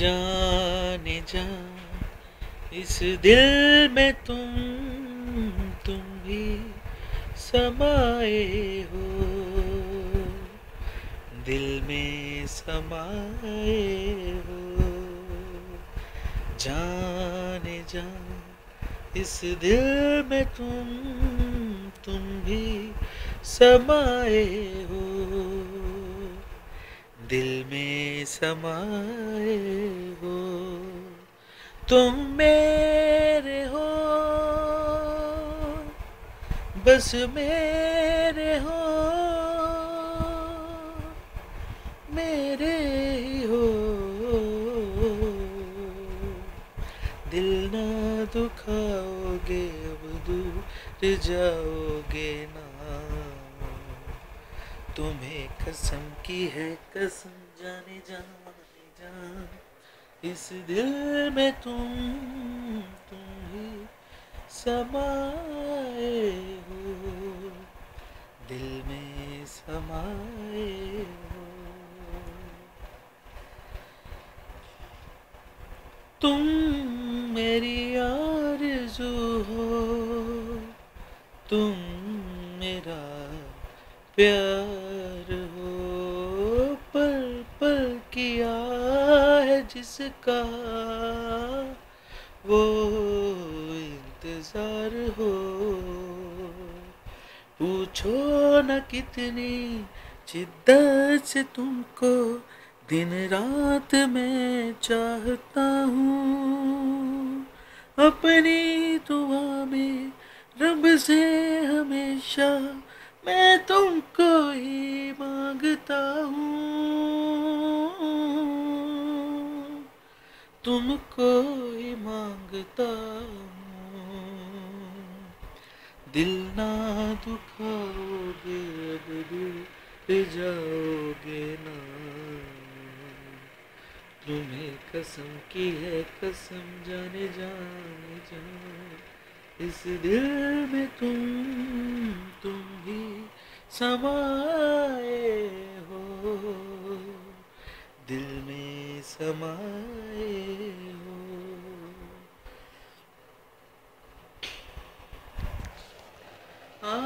जाने जा, इस दिल में तुम तुम भी समाए हो। दिल में समाए हो। जाने जा, इस दिल में तुम तुम भी समाए हो। दिल में समाए हो तुम मेरे हो, बस मेरे हो, मेरे ही हो। दिल ना दुखाओगे, अब दूर जाओगे ना। तुम्हें कसम की है, कसम जाने जाने जान। इस दिल में तुम तुम ही समाए हो। दिल में समाए हो। तुम मेरी यार आरज़ू हो। तुम मेरा प्यार हो पल पल किया है जिसका वो इंतज़ार हो। पूछो न कितनी शिद्दत से तुमको दिन रात मैं चाहता हूँ। अपनी दुआ में रब से हमेशा मैं तुमको ही माँगता हूँ। तुमको ही माँगता दिल ना दुखाओगे, अब दूर जाओगे ना। तुम्हें कसम की है, कसम जाने जाने जाने। इस दिल में तुम तुम ही समाए हो। दिल में समाए हो आ, आ,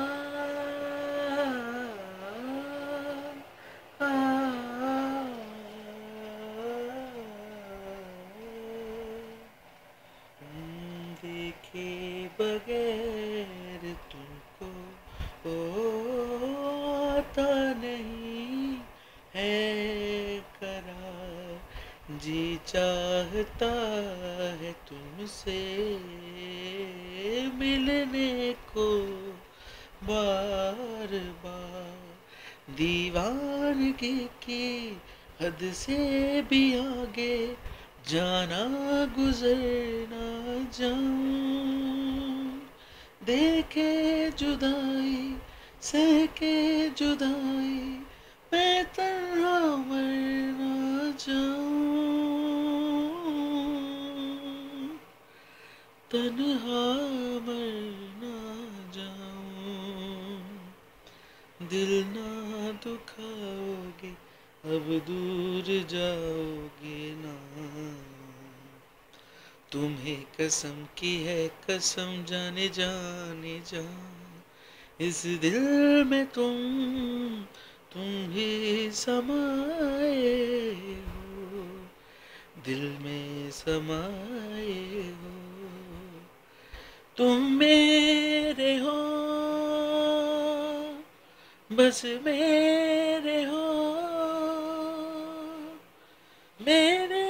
आ, देखे तुमको होता नहीं है करा जी चाहता है तुमसे मिलने को बार बार दीवानगी की हद से भी आगे जाना गुजरना जाऊँ। देखे जुदाई, सहके जुदाई, मैं तन्हा मरना जाऊँ तन्हा मरना जाऊँ दिल ना दुखाओगे, अब दूर जाओगे ना। तुम्हें कसम की है, कसम जाने जाने जा इस दिल में तुम तुम ही समाए हो। दिल में समाए हो। तुम मेरे हो, बस मेरे हो। मेरे